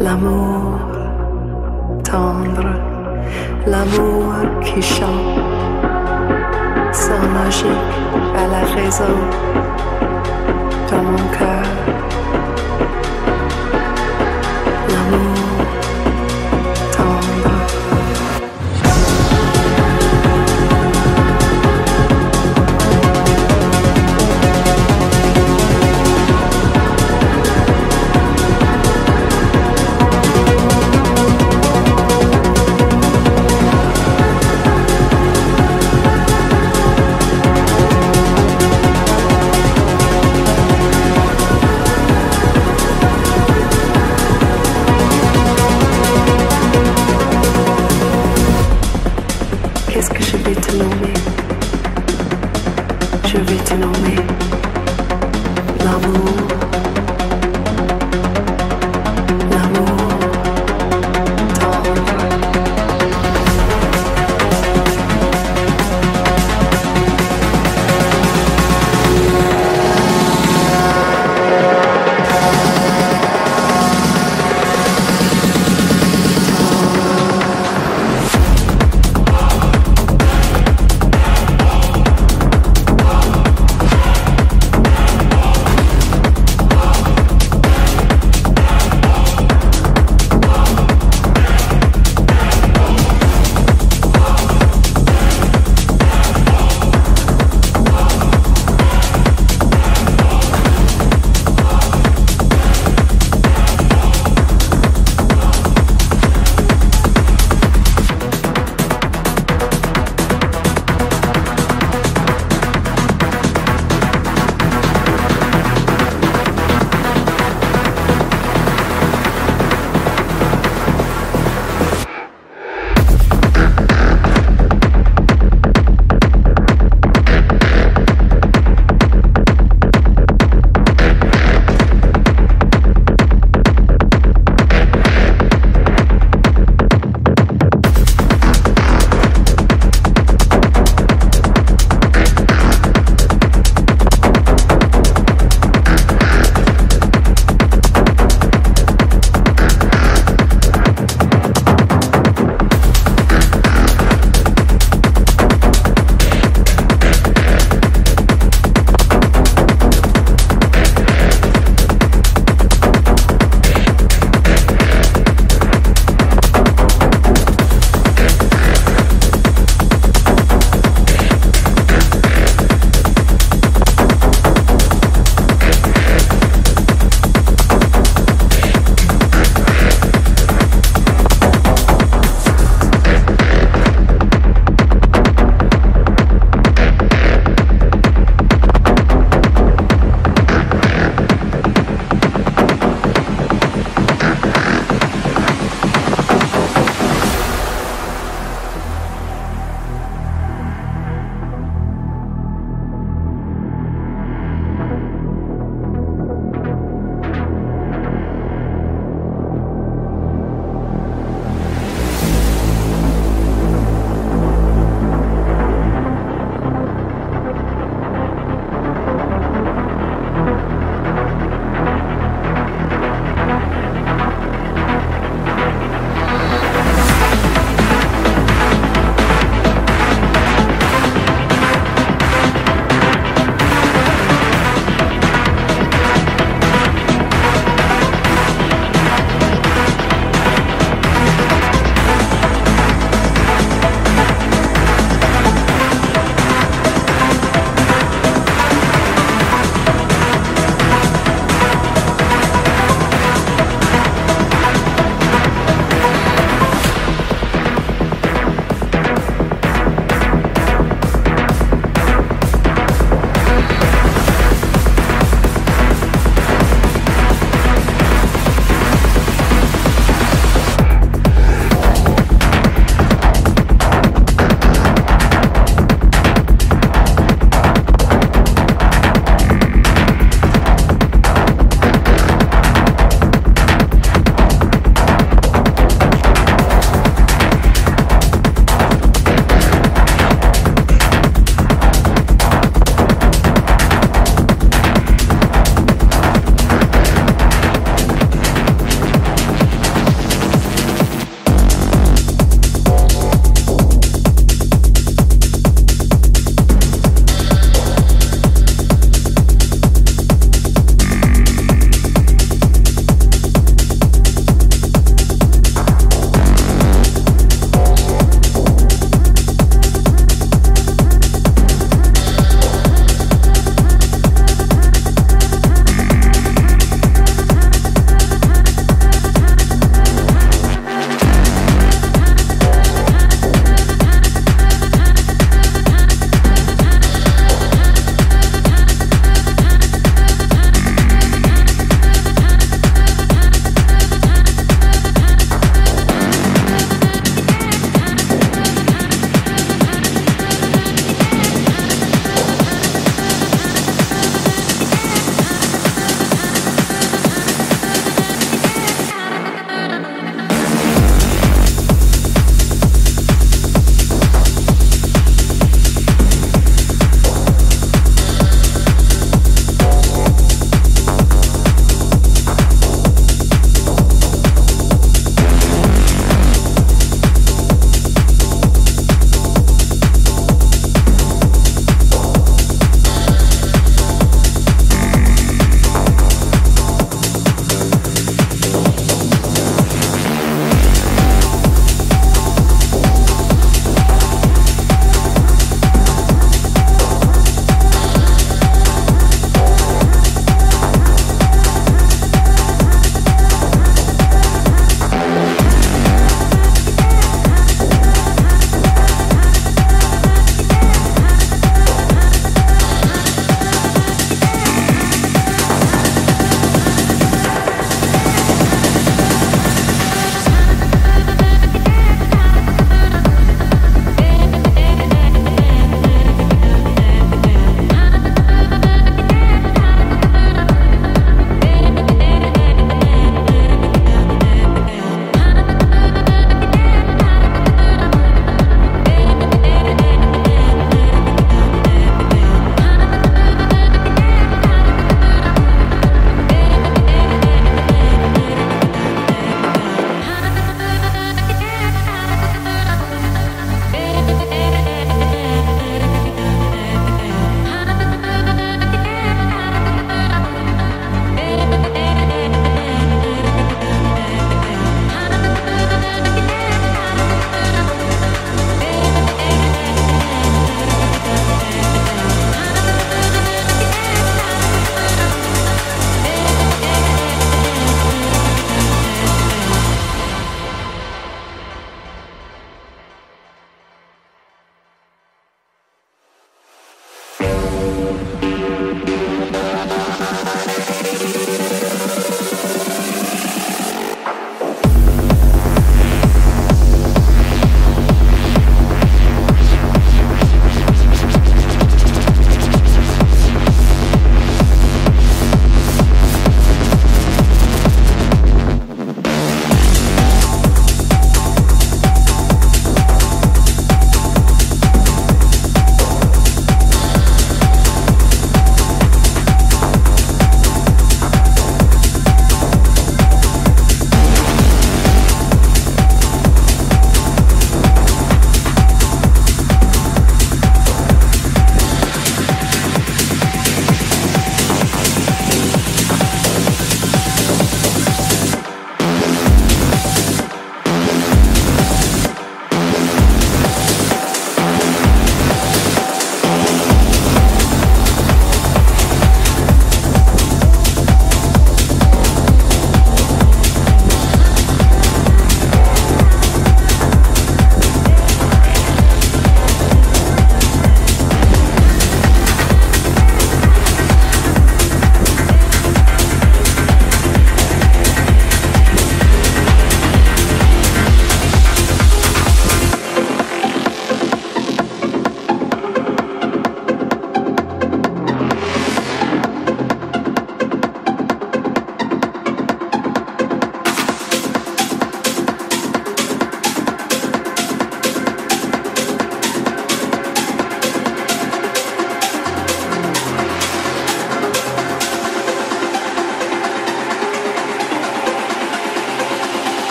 l'amour. Tendre, l'amour qui chante sans logique à la raison dans mon cœur.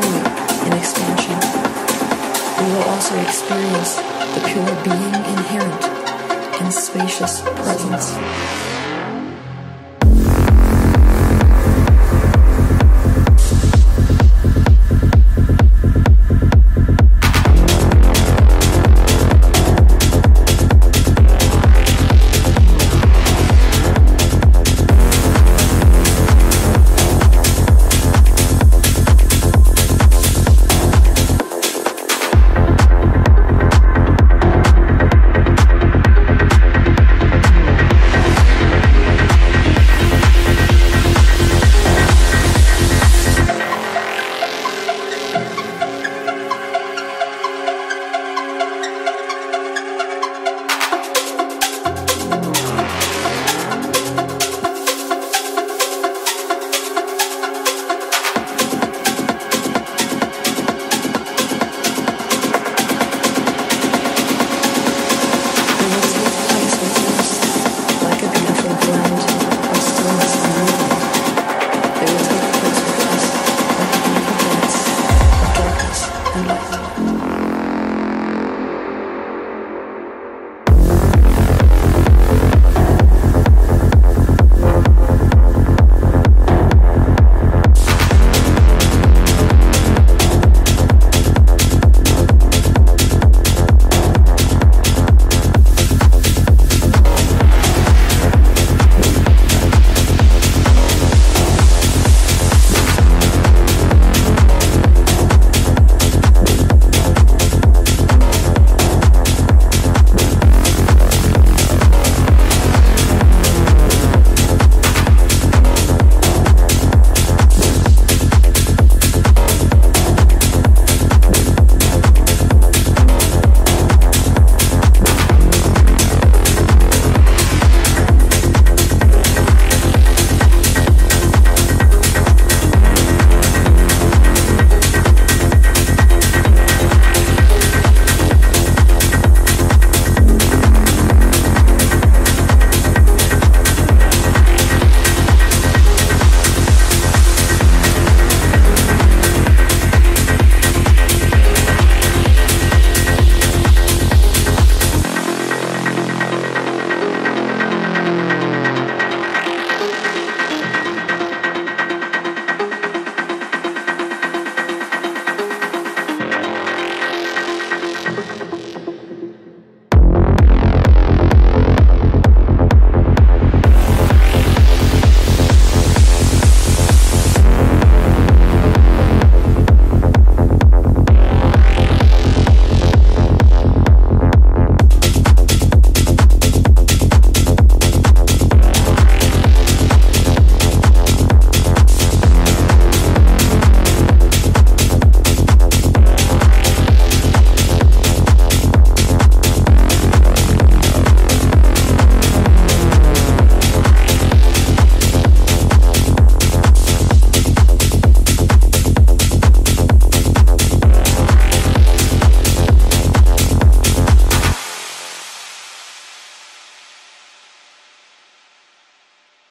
fully in expansion. We will also experience the pure being inherent in spacious presence.